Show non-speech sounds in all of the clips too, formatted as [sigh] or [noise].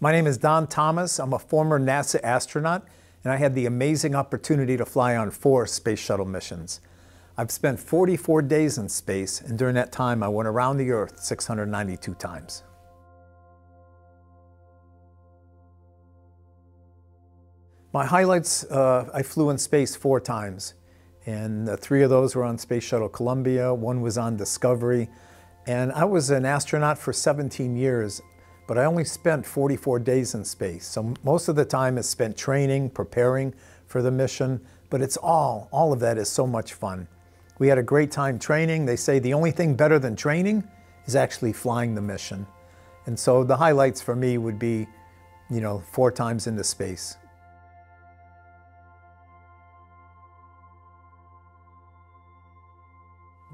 My name is Don Thomas. I'm a former NASA astronaut, and I had the amazing opportunity to fly on four space shuttle missions. I've spent 44 days in space, and during that time, I went around the Earth 692 times. My highlights, uh, I flew in space four times, and uh, three of those were on Space Shuttle Columbia, one was on Discovery, and I was an astronaut for 17 years, but I only spent 44 days in space. So most of the time is spent training, preparing for the mission, but it's all, all of that is so much fun. We had a great time training. They say the only thing better than training is actually flying the mission. And so the highlights for me would be, you know, four times into space.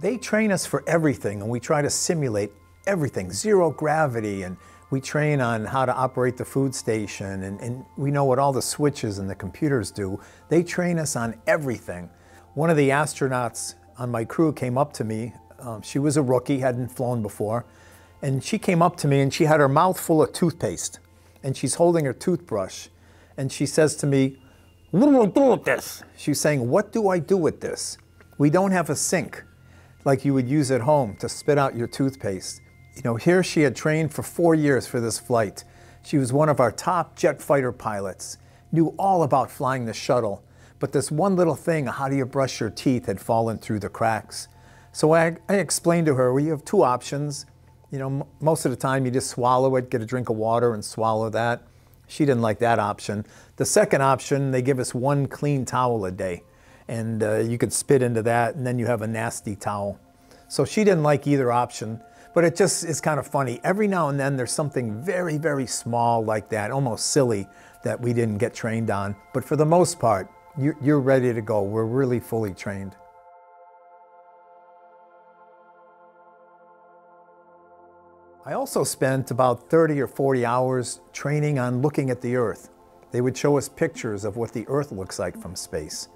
They train us for everything and we try to simulate everything, zero gravity, and we train on how to operate the food station and, and, we know what all the switches and the computers do. They train us on everything. One of the astronauts on my crew came up to me. Um, she was a rookie, hadn't flown before. And she came up to me and she had her mouth full of toothpaste. And she's holding her toothbrush. And she says to me, what do I do with this? She's saying, what do I do with this? We don't have a sink like you would use at home to spit out your toothpaste. You know, here she had trained for four years for this flight. She was one of our top jet fighter pilots, knew all about flying the shuttle, but this one little thing, how do you brush your teeth, had fallen through the cracks. So I, I explained to her, well, you have two options. You know, most of the time you just swallow it, get a drink of water and swallow that. She didn't like that option. The second option, they give us one clean towel a day. And uh, you could spit into that and then you have a nasty towel. So she didn't like either option, but it just is kind of funny. Every now and then there's something very, very small like that, almost silly, that we didn't get trained on. But for the most part, you're ready to go. We're really fully trained. I also spent about 30 or 40 hours training on looking at the Earth. They would show us pictures of what the Earth looks like from space.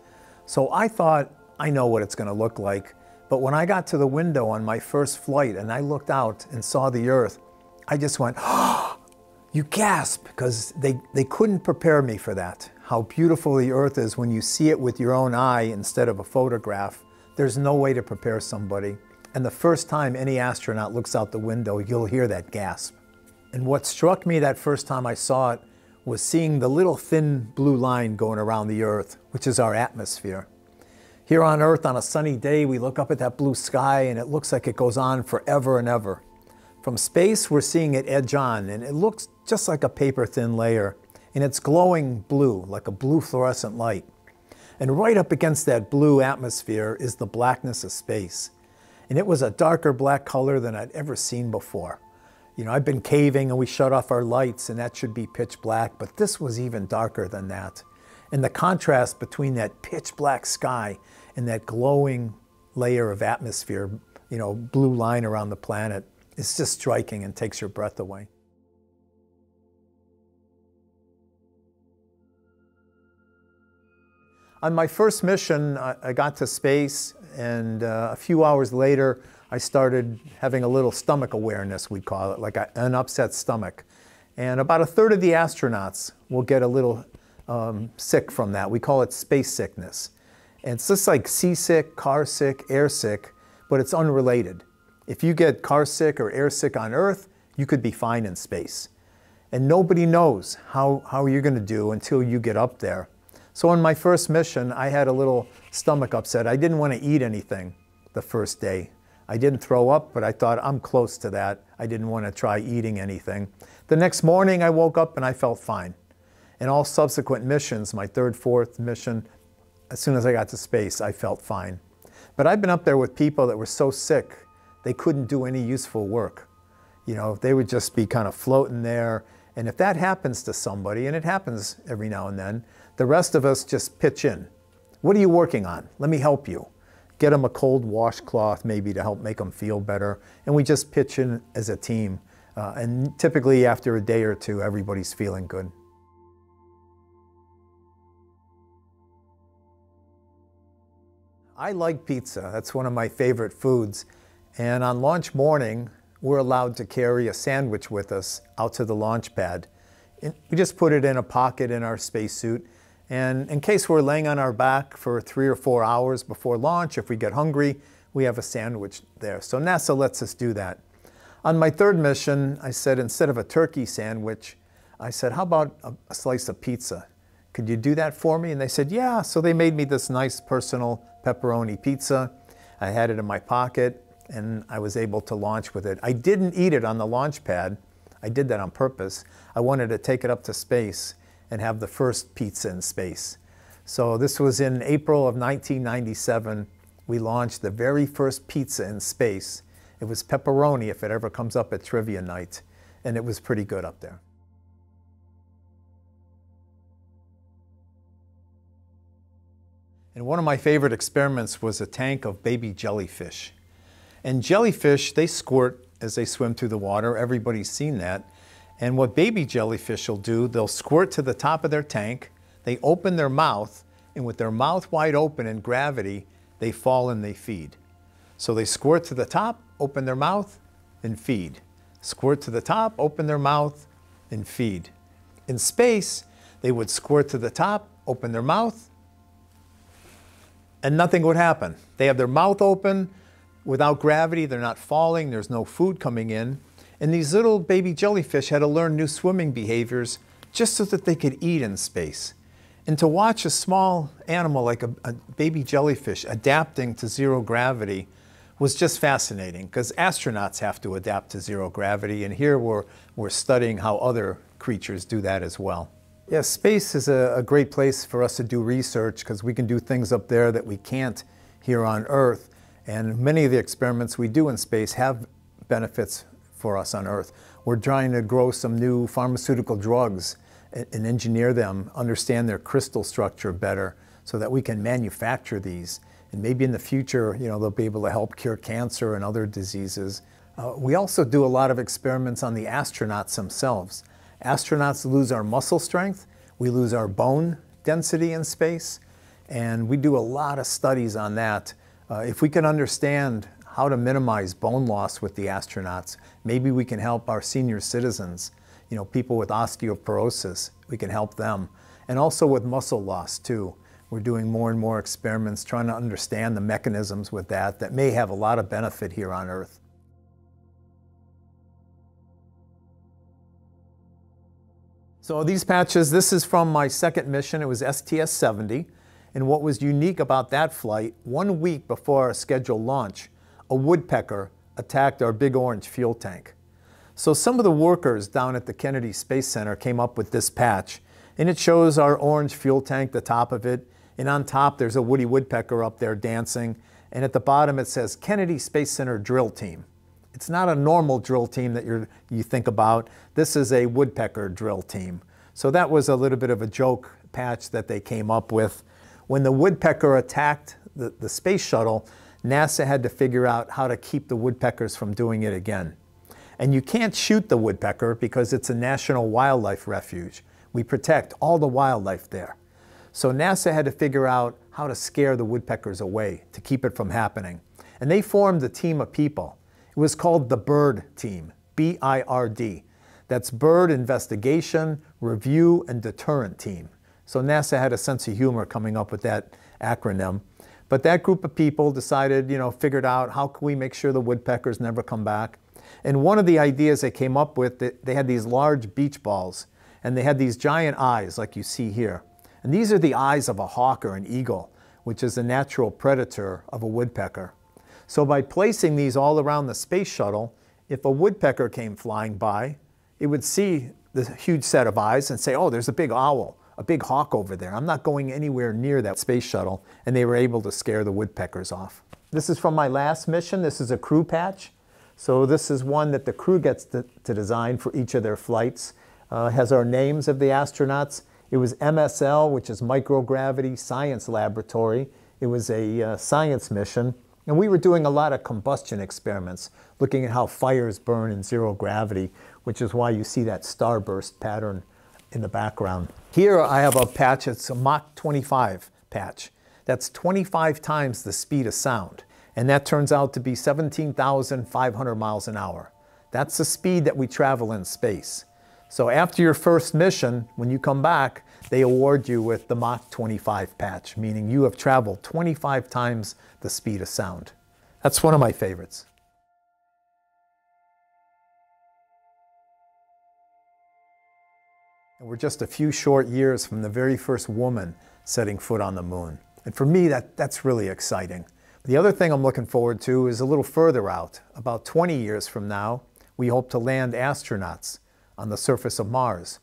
So I thought, I know what it's going to look like. But when I got to the window on my first flight and I looked out and saw the Earth, I just went, oh, [gasps] you gasp, because they, they couldn't prepare me for that how beautiful the earth is when you see it with your own eye instead of a photograph. There's no way to prepare somebody. And the first time any astronaut looks out the window, you'll hear that gasp. And what struck me that first time I saw it was seeing the little thin blue line going around the Earth, which is our atmosphere. Here on Earth, on a sunny day, we look up at that blue sky and it looks like it goes on forever and ever. From space, we're seeing it edge on, and it looks just like a paper thin layer and it's glowing blue, like a blue fluorescent light. And right up against that blue atmosphere is the blackness of space. And it was a darker black color than I'd ever seen before. You know, I've been caving and we shut off our lights and that should be pitch black, but this was even darker than that. And the contrast between that pitch black sky and that glowing layer of atmosphere, you know, blue line around the planet, is just striking and takes your breath away. On my first mission, I got to space, and uh, a few hours later, I started having a little stomach awareness, we'd call it, like an upset stomach. And about a third of the astronauts will get a little um, sick from that. We call it space sickness. And it's just like seasick, car sick, air sick, but it's unrelated. If you get car sick or air sick on Earth, you could be fine in space. And nobody knows how, how you're going to do until you get up there. So on my first mission, I had a little stomach upset. I didn't want to eat anything the first day. I didn't throw up, but I thought I'm close to that. I didn't want to try eating anything. The next morning, I woke up and I felt fine. In all subsequent missions, my third, fourth mission, as soon as I got to space, I felt fine. But I've been up there with people that were so sick, they couldn't do any useful work. You know, they would just be kind of floating there. And if that happens to somebody, and it happens every now and then, the rest of us just pitch in. What are you working on? Let me help you. Get them a cold washcloth maybe to help make them feel better. And we just pitch in as a team. Uh, and typically after a day or two, everybody's feeling good. I like pizza. That's one of my favorite foods. And on launch morning, we're allowed to carry a sandwich with us out to the launch pad we just put it in a pocket in our spacesuit. And in case we're laying on our back for three or four hours before launch, if we get hungry, we have a sandwich there. So NASA lets us do that. On my third mission, I said instead of a turkey sandwich, I said, how about a slice of pizza? Could you do that for me? And they said, yeah. So they made me this nice personal pepperoni pizza. I had it in my pocket and I was able to launch with it. I didn't eat it on the launch pad. I did that on purpose. I wanted to take it up to space and have the first pizza in space. So this was in April of 1997. We launched the very first pizza in space. It was pepperoni if it ever comes up at trivia night. And it was pretty good up there. And one of my favorite experiments was a tank of baby jellyfish. And jellyfish, they squirt as they swim through the water. Everybody's seen that. And what baby jellyfish will do, they'll squirt to the top of their tank, they open their mouth, and with their mouth wide open in gravity, they fall and they feed. So they squirt to the top, open their mouth, and feed. Squirt to the top, open their mouth, and feed. In space, they would squirt to the top, open their mouth, and nothing would happen. They have their mouth open, without gravity, they're not falling, there's no food coming in. And these little baby jellyfish had to learn new swimming behaviors just so that they could eat in space. And to watch a small animal like a, a baby jellyfish adapting to zero gravity was just fascinating because astronauts have to adapt to zero gravity. And here we're, we're studying how other creatures do that as well. Yes, space is a, a great place for us to do research because we can do things up there that we can't here on Earth. And many of the experiments we do in space have benefits for us on Earth. We're trying to grow some new pharmaceutical drugs and, and engineer them, understand their crystal structure better so that we can manufacture these. And maybe in the future, you know, they'll be able to help cure cancer and other diseases. Uh, we also do a lot of experiments on the astronauts themselves. Astronauts lose our muscle strength, we lose our bone density in space, and we do a lot of studies on that uh, if we can understand how to minimize bone loss with the astronauts, maybe we can help our senior citizens, you know, people with osteoporosis, we can help them. And also with muscle loss too. We're doing more and more experiments trying to understand the mechanisms with that that may have a lot of benefit here on Earth. So these patches, this is from my second mission. It was STS-70. And what was unique about that flight, one week before our scheduled launch, a woodpecker attacked our big orange fuel tank. So some of the workers down at the Kennedy Space Center came up with this patch, and it shows our orange fuel tank, the top of it, and on top there's a woody woodpecker up there dancing, and at the bottom it says Kennedy Space Center Drill Team. It's not a normal drill team that you you think about. This is a woodpecker drill team. So that was a little bit of a joke patch that they came up with. When the woodpecker attacked the, the space shuttle, NASA had to figure out how to keep the woodpeckers from doing it again. And you can't shoot the woodpecker because it's a national wildlife refuge. We protect all the wildlife there. So NASA had to figure out how to scare the woodpeckers away to keep it from happening. And they formed a team of people. It was called the BIRD team, B-I-R-D. That's Bird Investigation, Review, and Deterrent Team. So NASA had a sense of humor coming up with that acronym. But that group of people decided, you know, figured out how can we make sure the woodpeckers never come back. And one of the ideas they came up with, they had these large beach balls and they had these giant eyes like you see here. And these are the eyes of a hawk or an eagle, which is a natural predator of a woodpecker. So by placing these all around the space shuttle, if a woodpecker came flying by, it would see the huge set of eyes and say, oh, there's a big owl a big hawk over there. I'm not going anywhere near that space shuttle. And they were able to scare the woodpeckers off. This is from my last mission. This is a crew patch. So this is one that the crew gets to, to design for each of their flights. Uh, has our names of the astronauts. It was MSL, which is Microgravity Science Laboratory. It was a uh, science mission. And we were doing a lot of combustion experiments, looking at how fires burn in zero gravity, which is why you see that starburst pattern in the background. Here I have a patch, it's a Mach 25 patch. That's 25 times the speed of sound. And that turns out to be 17,500 miles an hour. That's the speed that we travel in space. So after your first mission, when you come back, they award you with the Mach 25 patch, meaning you have traveled 25 times the speed of sound. That's one of my favorites. And we're just a few short years from the very first woman setting foot on the moon. And for me, that, that's really exciting. The other thing I'm looking forward to is a little further out. About 20 years from now, we hope to land astronauts on the surface of Mars.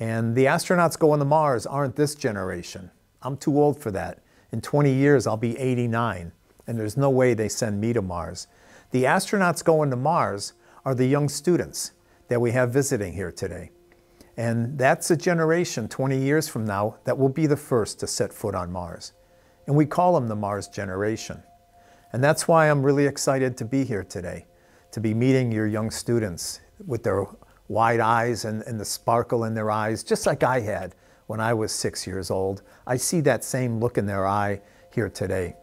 And the astronauts going to Mars aren't this generation. I'm too old for that. In 20 years, I'll be 89, and there's no way they send me to Mars. The astronauts going to Mars are the young students that we have visiting here today. And that's a generation 20 years from now that will be the first to set foot on Mars. And we call them the Mars generation. And that's why I'm really excited to be here today, to be meeting your young students with their wide eyes and, and the sparkle in their eyes, just like I had when I was six years old. I see that same look in their eye here today.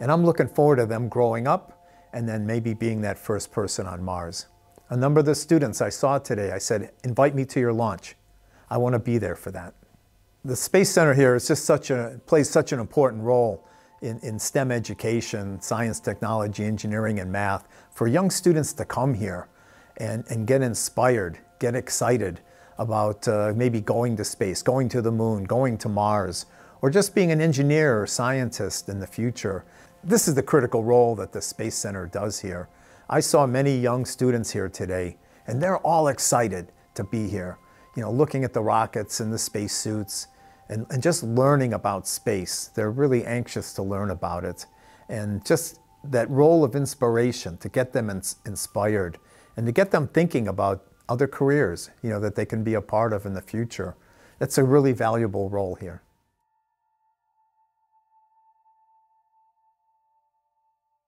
And I'm looking forward to them growing up and then maybe being that first person on Mars. A number of the students I saw today, I said, invite me to your launch. I want to be there for that. The Space Center here is just such a, plays such an important role in, in STEM education, science, technology, engineering, and math, for young students to come here and, and get inspired, get excited about uh, maybe going to space, going to the moon, going to Mars, or just being an engineer or scientist in the future. This is the critical role that the Space Center does here. I saw many young students here today, and they're all excited to be here. You know, looking at the rockets and the spacesuits, and, and just learning about space. They're really anxious to learn about it. And just that role of inspiration to get them ins inspired and to get them thinking about other careers, you know, that they can be a part of in the future. That's a really valuable role here.